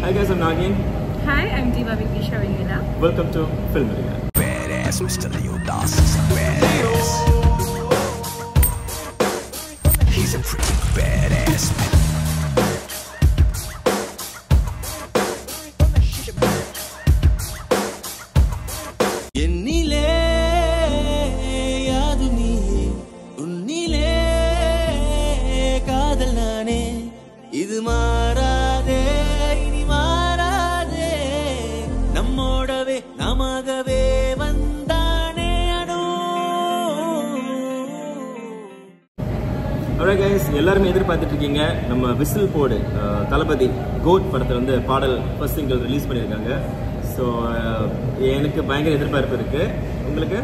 Hi guys, I'm Nagin. Hi, I'm Diva Vipisha Vinila. Welcome to Film Arena. Badass Mr. Leo Das is a badass. He's a pretty badass man. Alright guys, எல்லாருமே எதிர்பார்த்துட்டு இருக்கீங்க நம்ம whistle போடு அஹ், தளபதி code படத்துல வந்து பாடல் first single release பண்ணியிருக்காங்க. So எனக்கு பயங்கர எதிர்பார்ப்பு இருக்கு. உங்களுக்கு?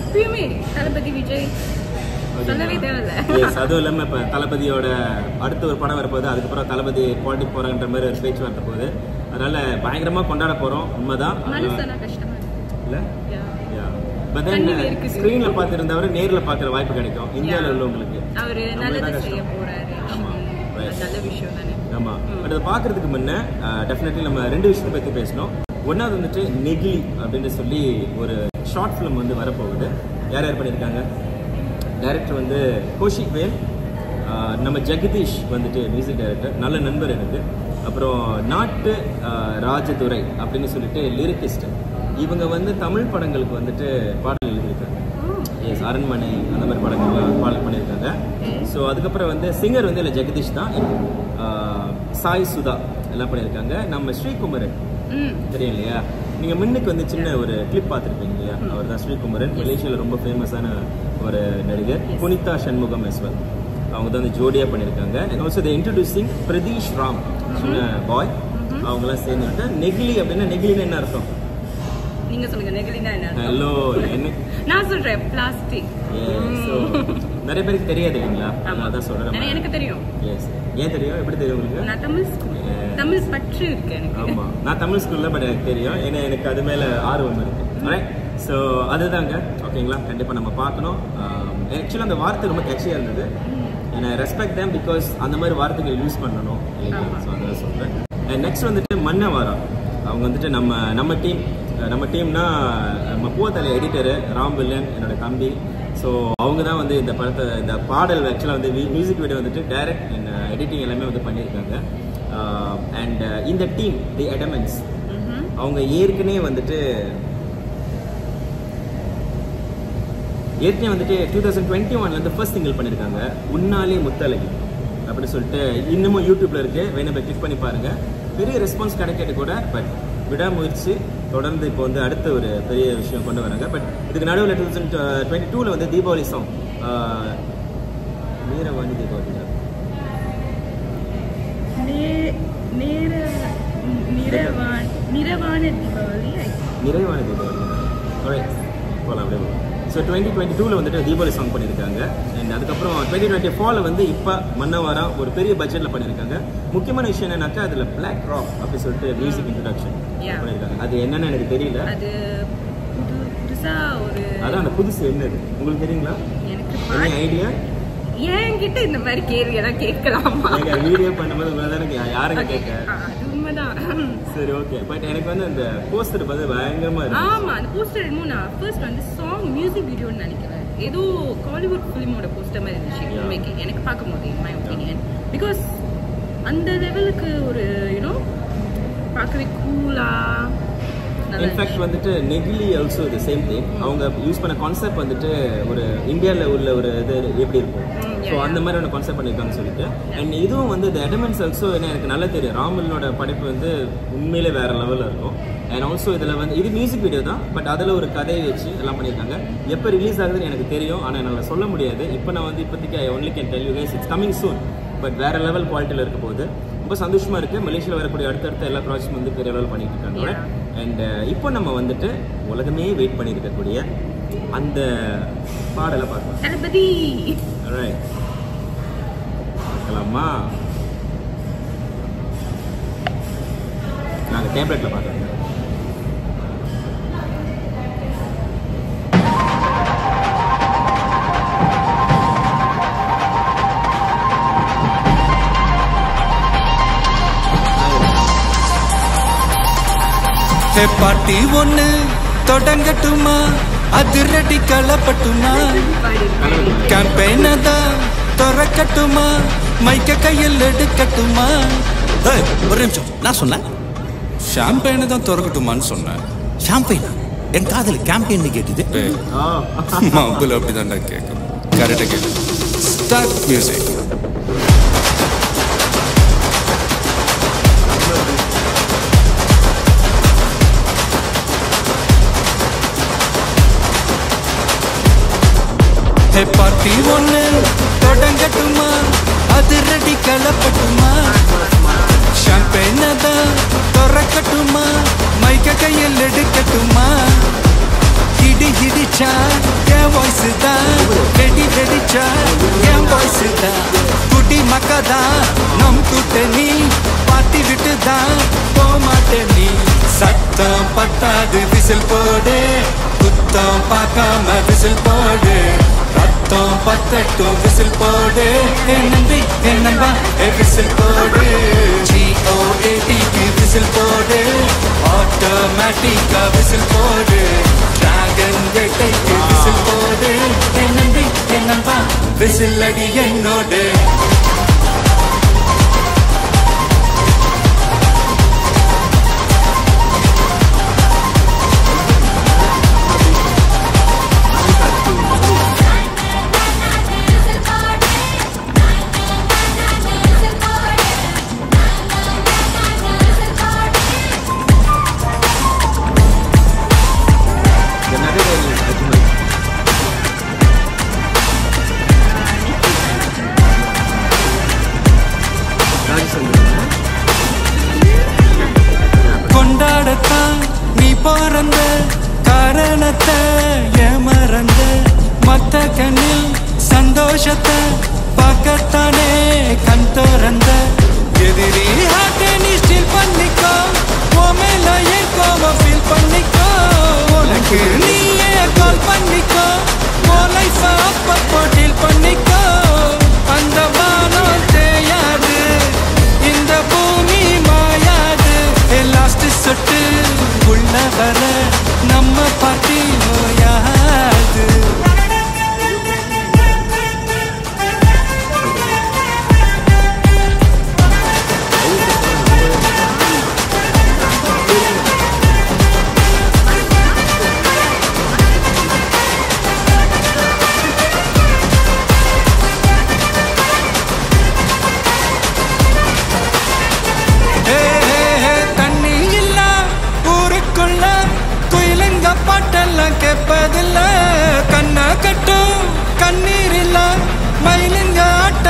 எப்பயுமே தளபதி விஜய் சொல்லவே தேவையில்ல. எஸ் அதுவும் இல்லாமல் இப்போ தளபதியோட அடுத்த ஒரு படம் வரப்போகுது. அதுக்கப்புறம் தளபதி பாலிட்டிக் போகிறாங்கன்ற மாதிரி ஒரு பேச்சு வரப்போகுது. போகுது அதனால பயங்கரமாக கொண்டாட போகிறோம் உண்மைதான். இல்லை. But then. ஸ்க்ரீனில் பார்த்துருந்தவரை நேரில் பார்க்குற வாய்ப்பு கிடைக்கும். இந்தியாவில் உள்ளவங்களுக்கு அவரு நல்லது செய்ய. போறாரு. நல்ல விஷயம் தானே. ஆமா. பட் அதை பார்க்கறதுக்கு முன்ன டெஃபினெட்லி நம்ம ரெண்டு விஷயத்தை பற்றி பேசணும். ஒன்றாவது வந்துட்டு நெகிலி அப்படின்னு சொல்லி ஒரு ஷார்ட் ஃபிலிம் வந்து வரப்போகுது. யார் யார் பண்ணியிருக்காங்க? டைரக்டர் வந்து கௌஷிக் வேல் நம்ம ஜெகதீஷ் வந்துட்டு மியூசிக் டைரக்டர் நல்ல நண்பர் எனக்கு. அப்புறம் நாட்டு ராஜதுரை அப்படின்னு சொல்லிட்டு லிரிக்கிஸ்ட் இவங்க வந்து தமிழ் படங்களுக்கு வந்துட்டு பாடல் எழுதியிருக்காங்க. எஸ் அரண்மனை அந்த மாதிரி படங்கள்லாம் பாடல் பண்ணியிருக்காங்க. ஸோ அதுக்கப்புறம் வந்து சிங்கர் வந்து இல்லை ஜெகதீஷ் தான். சாய் சுதா எல்லாம் பண்ணியிருக்காங்க. நம்ம ஸ்ரீகுமரன். தெரியும் இல்லையா? நீங்க முன்னுக்கு வந்து சின்ன ஒரு கிளிப் பார்த்துருப்பீங்க இல்லையா? அவர் தான் ஸ்ரீகுமரன். மலேசியாவில் ரொம்ப ஃபேமஸான ஒரு நடிகர். புனிதா சண்முகம் எஸ்வல் அவங்க தான் வந்து ஜோடியா பண்ணியிருக்காங்க. And also the introducing Pradeesh Ram. சின்ன பாய் அவங்களாம் சேர்ந்துட்டு நெகிலி அப்படின்னா நெகிலின்னு என்ன அர்த்தம்? நீங்க சொல்லுங்க நெகிழினா என்ன? ஹலோ நான் சொல்றேன் பிளாஸ்டிக் நிறைய பேருக்கு தெரியாது இல்லைங்களா? அதனால தான் சொல்றேன். எனக்கு தெரியும். எஸ் ஏன் தெரியும்? எப்படி தெரியும் உங்களுக்கு? நான் தமிழ். தமிழ் பற்று இருக்கு எனக்கு. ஆமா. நான் தமிழ் ஸ்கூல்ல பட் எனக்கு தெரியும். ஏன்னா எனக்கு அது மேல ஆர்வம் இருக்கு. ஸோ அதுதாங்க. ஓகேங்களா கண்டிப்பா நம்ம பார்க்கணும். ஆக்சுவலாக அந்த வார்த்தை ரொம்ப கேட்சியாக இருந்தது. ஏன்னா ரெஸ்பெக்ட் தேம் பிகாஸ் அந்த மாதிரி வார்த்தைகள் யூஸ் பண்ணணும். இல்லைங்களா? ஸோ அதான் சொல்கிறேன் நெக்ஸ்ட் வந்துட்டு மன்னவாரா அவங்க வந்துட்டு நம்ம நம்ம டீம் நம்ம டீம்னா நம்ம பூவத்தலை எடிட்டரு ராம் வில்லன் என்னோட தம்பி. ஸோ அவங்க தான் வந்து இந்த படத்தை இந்த பாடல் ஆக்சுவலாக வந்து மியூசிக் வீடியோ வந்துட்டு டைரக்ட் அண்ட் எடிட்டிங் எல்லாமே வந்து பண்ணியிருக்காங்க. அண்ட் இந்த டீம் தி எடமெண்ட்ஸ் அவங்க ஏற்கனவே வந்துட்டு ஏற்கனவே வந்துட்டு டூ தௌசண்ட் டுவெண்ட்டி ஒன்லேருந்து ஃபர்ஸ்ட் சிங்கிள் பண்ணியிருக்காங்க. உன்னாலே முத்தழகி அப்படி சொல்லிட்டு இன்னமும் யூடியூப்ல இருக்கு. வேணும் போய் கிளிக் பண்ணி பாருங்க. பெரிய ரெஸ்பான்ஸ் கிடைக்கிறது கூட பட் விடாமுயற்சி தொடர்ந்து இப்போ வந்து அடுத்த ஒரு பெரிய விஷயம் கொண்டு வராங்க. பட் இதுக்கு நடுவில் டூ தௌசண்ட் டுவெண்ட்டி டூவில் வந்து தீபாவளி சாங் வீரவாணி தீபாவளி. நே- நேர- நிறவான்- நிறவான தீபாவளி நிறைவான தீபாவளி. போகலாம் அப்படியே போகலாம் ஸோ டுவெண்ட்டி டுவெண்ட்டி டூவில் வந்துட்டு தீபாவளி சாங் பண்ணியிருக்காங்க. அண்ட் அதுக்கப்புறம் டுவெண்ட்டி டுவெண்ட்டி ஃபோரில் வந்து இப்போ மன்னவாரா ஒரு பெரிய பட்ஜெட்டில் பண்ணியிருக்காங்க. முக்கியமான விஷயம் என்னன்னாக்கா அதில் பிளாக் ராக் அப்படி சொல்லிட்டு மியூசிக் இன்ட்ரடக்ஷன். பண்ணியிருக்காங்க. அது என்னன்னு எனக்கு தெரியல. அதான் அந்த புதுசு என்னது? உங்களுக்கு தெரியுங்களா? எனக்கு ஐடியா என்கிட்ட இந்த மாதிரி கேள்வி எல்லாம் கேட்கலாமா? வீடியோ பண்ணும்போது உங்களை யாருங்க கேட்க? உண்மைதான். சரி ஓகே பட் எனக்கு வந்து அந்த போஸ்டர் பார்த்து பயங்கரமா இருக்கு ஆமா அந்த போஸ்டர் என்னமோ நான் ஃபர்ஸ்ட் வந்து சாங் மியூசிக் வீடியோன்னு நினைக்கிறேன். ஏதோ காலிவுட் ஃபிலிமோட போஸ்டர் மாதிரி இருந்துச்சு. உண்மைக்கு. எனக்கு பார்க்கும்போது இன் மை ஒப்பீனியன் பிகாஸ் அந்த லெவலுக்கு ஒரு யூனோ பார்க்கவே கூலா இன்ஃபேக்ட் வந்துட்டு நெகிலி ஆல்சோ தி சேம் திங் அவங்க யூஸ் பண்ண கான்செப்ட் வந்துட்டு ஒரு இந்தியாவில் உள்ள ஒரு இது எப்படி இருக்கும்? ஸோ அந்த. மாதிரி ஒன்று கான்செப்ட் பண்ணியிருக்காங்கன்னு சொல்லிட்டு. அண்ட் இதுவும் வந்து இந்த எடமெண்ட்ஸ் ஆல்சோ என்ன எனக்கு நல்லா தெரியும். ராமலனோட படைப்பு வந்து உண்மையிலே வேற லெவலில் இருக்கும். அண்ட் ஆல்சோ இதில் வந்து இது மியூசிக் வீடியோ தான் பட் அதில் ஒரு கதையை வச்சு எல்லாம் பண்ணியிருக்காங்க எப்போ ரிலீஸ் ஆகுதுன்னு எனக்கு தெரியும் ஆனால் என்னால் சொல்ல முடியாது. இப்போ நான் வந்து இப்போதைக்கு I only can tell you guys it's coming soon but வேற லெவல் குவாலிட்டியில் இருக்க போகுது. ரொம்ப சந்தோஷமா இருக்கு. மலேசியாவில் வரக்கூடிய அடுத்தடுத்த எல்லா ப்ராஜெக்ட்டும் வந்து பெரிய லெவல் பண்ணிட்டு இருக்காங்க. அண்ட் இப்போ நம்ம வந்துட்டு உலகமே வெயிட் பண்ணியிருக்கக்கூடிய அந்த பாடலை பார்க்கலாம். தளபதி. பார்க்கலாமா? நாங்கள் டேப்லெட்டில் பார்க்குறோங்க ஹே பாட்டி ஒண்ணு தொடங்கட்டுமா? அதிரடி கலப்பட்டுமா? கேம்பெயின தான் திறக்கட்டுமா? மைக்க கையில் எடுக்கட்டுமா? ஒரு நிமிஷம். நான் சொன்னேன். ஷாம்பெயினை தான் திறக்கட்டுமான்னு சொன்னேன். ஷாம்பெயினா என் காதல் கேம்பெயின் கேட்டுது. மாப்பிள்ள அப்படிதான்டா கேட்கும் கரெக்டாக கேட்டு ஸ்டார்ட் மியூசிக் ஹே பாட்டி ஒண்ணு தொடங்கட்டுமா? அதிரடி கலப்பட்டுமா? ஷாம்பெயின தான் திறக்கட்டுமா? மைக்க கையில் எடுக்கட்டுமா? இடி இடிச்சா என் வாய்ஸ் தான் வெடி வெடிச்சா என் வாய்ஸ் தான் குடி மக்கதான் நம் கூட்டணி பாட்டி விட்டு தான் போமாட்டே நீ. சத்தம் பத்தாது விசில் போடு. குத்தம் பார்க்காம விசில் போடு. தட்டும் விசில் போடு. என் நம்பி என் நம்பா விசில் போடு. ஜிஓஏடிக்கு விசில் போடு. ஆட்டோமேட்டிக்கா விசில் போடு. டிராகன் வேட்டைக்கு விசில் போடு. என் நம்பி என் நம்பா விசில் அடி என்னோடு காரணத்தை ஏமறந்த மத்த கண்ணில் சந்தோஷத்தை பார்க்கத்தானே கண் திறந்த?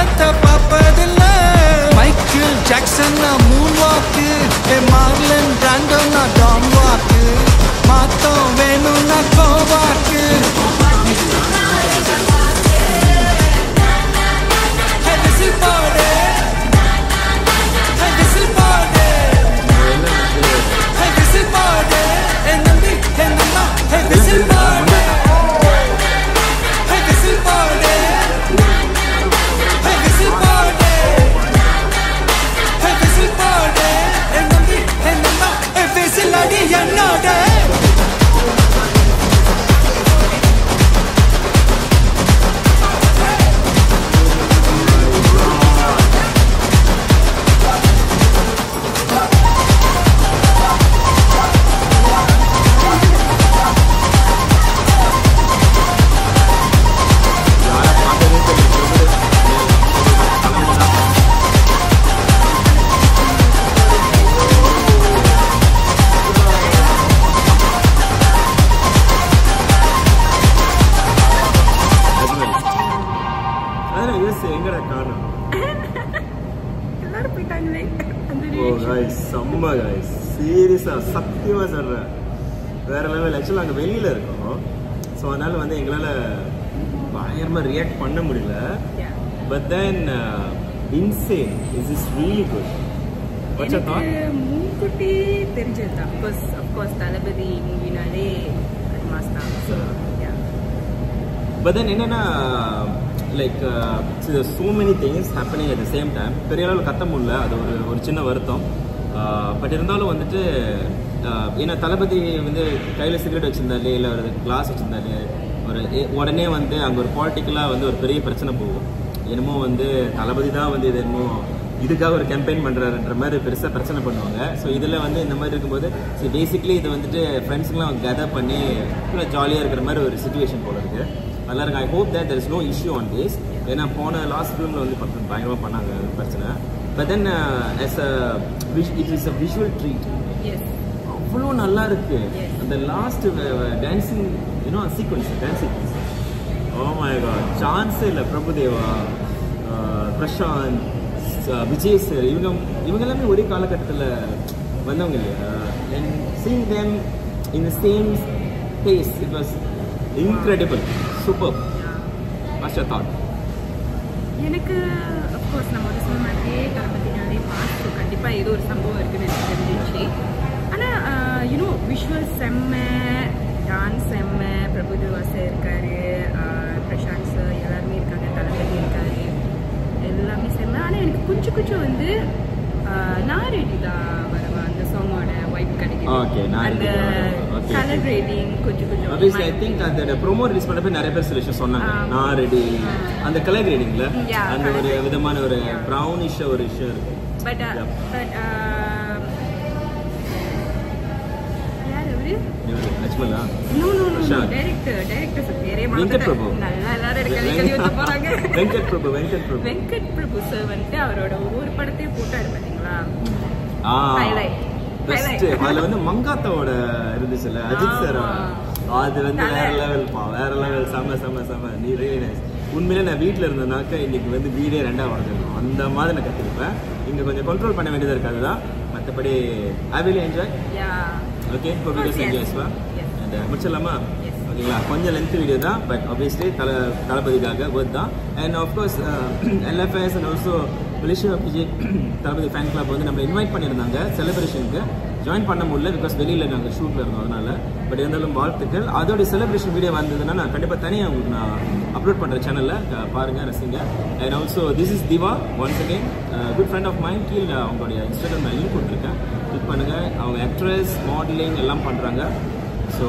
ஆட்டத்தை பார்ப்பதில்ல. Michael Jackson moonwalk Marlon Brando நான் அதான் யூஸ் எங்கடா காணும் எல்லாரும் போயிட்டாங்களே அந்த ஓ காய்ஸ் செம்ம காய்ஸ் சீரியஸா சத்தியமா சொல்றேன் வேற லெவல் ஆக்சுவலாக அங்கே வெளியில இருக்கோம் ஸோ அதனால வந்து எங்களால் பயங்கரமா ரியாக்ட் பண்ண முடியல. But then insane is is really good முன்கூட்டி தெரிஞ்சது தான் பிகாஸ் அஃப்கோர்ஸ் தளபதி மூவினாலே மாஸ் தான் பட் தென் என்னன்னா like so many things happening at the same time பெரிய அளவில் கத்த முடியல. அது ஒரு ஒரு சின்ன வருத்தம். Uh, பட் இருந்தாலும் வந்துட்டு uh, ஏன்னா தளபதி வந்து கையில் சிகரெட் வச்சிருந்தாலே இல்லை ஒரு கிளாஸ் வச்சுருந்தாலே ஒரு உடனே வந்து அங்கே ஒரு பாலிட்டிக்கலாக வந்து ஒரு பெரிய பிரச்சனை போகும். என்னமோ வந்து தளபதி தான் வந்து இது என்னமோ இதுக்காக ஒரு கேம்பெயின் பண்ணுறாருன்ற மாதிரி பெருசாக பிரச்சனை பண்ணுவாங்க. ஸோ இதில் வந்து இந்த மாதிரி இருக்கும்போது ஸோ பேசிக்லி இது வந்துட்டு ஃப்ரெண்ட்ஸுங்களாம் கெதர் பண்ணி ஜாலியாக இருக்கிற மாதிரி ஒரு சுச்சுவேஷன் போல இருக்குது நல்லா இருக்கு. I hope that there is no issue on this ஏன்னா போன லாஸ்ட் ஃபிலிமில் வந்து பக்கம் பயங்கரமாக பண்ணாங்க பிரச்சனை. But then as a it is a visual treat yes அவ்வளோ நல்லா இருக்கு. அந்த last dancing you know sequence dance sequence oh my god சான்ஸே இல்லை பிரபுதேவா ஆஹ், பிரசாந்த் ச- விஜய் சார் இவங்க இவங்க எல்லாமே ஒரே காலகட்டத்தில் வந்தவங்க இல்லையா? And seeing them in the same phase it was incredible super what's your thought எனக்கு அஃப்கோர்ஸ் நம்ம ஒரு சொன்ன மாதிரியே தளபதினாலே மாஸ்டர் கண்டிப்பாக ஏதோ ஒரு சம்பவம் இருக்குன்னு எனக்கு தெரிஞ்சிச்சு. ஆனால் யூனோ விஷுவல் செம்ம டான்ஸ் செம்ம பிரபுதேவா சார் இருக்காரு பிரசாந்த் சார் எல்லாருமே இருக்காங்க தளபதி இருக்காரு எல்லாமே செம்ம. ஆனால் எனக்கு கொஞ்சம் கொஞ்சம் வந்து நான் ரெடி தான் வருவா அந்த சாங்கோட வைப் நான் அந்த கலர் ரேடிங் கொஞ்சம் கொஞ்சம் ஐ திங்க் அந்த ப்ரோமோ ரிலீஸ் பண்ணப்ப நிறைய பேர் சில விஷயம் சொன்னாங்க. நான் ரெடி அந்த கலர் ரீடிங்ல Yeah, அந்த ஒரு விதமான ஒரு. ப்ரௌனிஷ் ஒரு விஷயம் இருக்கு but. But Lakshmana no no no Prashanth. Director director sir பேரே வெங்கட் பிரபு. மறந்துட்டேன் நல்லா எல்லாரும் எனக்கு கலி கலி வந்து போறாங்க வெங்கட் பிரபு வெங்கட் பிரபு வெங்கட் பிரபு சார் வந்துட்டு அவரோட ஒவ்வொரு படத்தையும் போட்டாரு பாத்தீங்களா Highlight. பெஸ்ட். அதுல வந்து மங்காத்தாவோட இருந்துச்சுல்ல அஜித் சார். அது வந்து. வேற லெவல் பா வேற லெவல் செம செம செம. நீ really nice. உண்மையிலே நான் வீட்டில் இருந்தனாக்க இன்னைக்கு வந்து வீடே ரெண்டா உடஞ்சிருக்கும் அந்த மாதிரி நான் கற்றுருப்பேன் இங்கே கொஞ்சம் கண்ட்ரோல் பண்ண வேண்டியது இருக்காது தான் மற்றபடி ஐ வில் என்ஜாய் ஓகே இப்போ வீடியோஸ் Yes. அண்ட் முடிச்சிடலாமா. ஓகேங்களா? கொஞ்சம் லென்த் வீடியோ தான் பட் ஆப்வியஸ்லி தல தளபதிக்காக ஒர்க் தான். And of course LFS and also Malaysia PJ Thalapathy fan club வந்து நம்ம இன்வைட் பண்ணியிருந்தாங்க செலிப்ரேஷனுக்கு ஜாயின் பண்ண முடியல பிகாஸ் வெளியில் நாங்கள் ஷூட்டில் இருந்தோம் அதனால். பட் இருந்தாலும் வாழ்த்துக்கள். அதோட செலிப்ரேஷன் வீடியோ வந்ததுன்னா நான் கண்டிப்பாக தனியாக உங்களுக்கு நான் அப்லோட் பண்ணுற சேனலில் பாருங்கள் ரசிங்க. And also this is Diva once again good friend of mind கீழே அவங்களுடைய இன்ஸ்டாகிராம் லிங்க் கொடுத்துருக்கேன். கிளிக் பண்ணுங்கள் அவங்க ஆக்ட்ரஸ் மாடலிங் எல்லாம் பண்ணுறாங்க so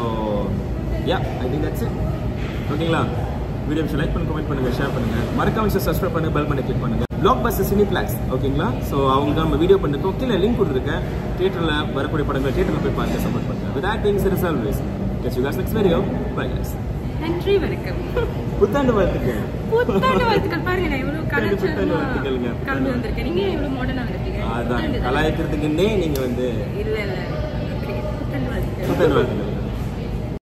yeah I think that's it ஓகேங்களா வீடியோ லைக் பண்ணுங்க கமெண்ட் பண்ணுங்க ஷேர் பண்ணுங்க. மறக்காம சப்ஸ்கிரைப் பண்ணுங்க பெல் பண்ணி கிளிக் பண்ணுங்க. பிளாக் பஸ் சினிப்ளாக்ஸ் ஓகேங்களா ஸோ அவங்க நம்ம வீடியோ பண்ணிருக்கோம் கீழே லிங்க் கொடுத்துருக்கேன். தியேட்டரில் வரக்கூடிய படங்கள் தியேட்டரில் போய் பாருங்க சப்போர்ட் பண்ணுங்க. வித் ஆக்டிங் சிறு always gets you cause next video bye guys. நன்றி வணக்கம். புத்தாண்டு வாழ்த்துக்கள். புத்தாண்டு வாழ்த்துக்கள். பாருங்க நான் புத்தாண்டு கலாச்சாரமா. கலந்து வந்திருக்கேன். நீங்க எவ்வளவு மாடர்னா வந்திருக்கீங்க? அதான்? கலாய்க்கிறதுக்குன்னே நீங்க வந்து இல்ல இல்ல. புத்தாண்டு வாழ்த்துக்கள். புத்தாண்டு வாழ்த்துக்கள்.